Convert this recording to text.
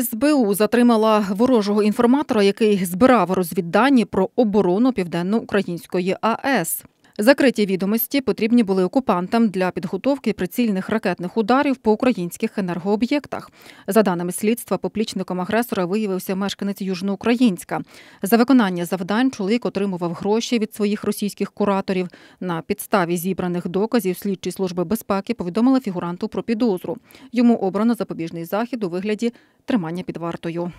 СБУ затримала ворожого інформатора, який збирав розвіддані про оборону південноукраїнської АЕС. Закриті відомості потрібні були окупантам для підготовки прицільних ракетних ударів по українських енергооб'єктах. За даними слідства, поплічником агресора виявився мешканець Южноукраїнська. За виконання завдань чоловік отримував гроші від своїх російських кураторів. На підставі зібраних доказів слідчі служби безпеки повідомили фігуранту про підозру. Йому обрано запобіжний захід у вигляді тримання під вартою.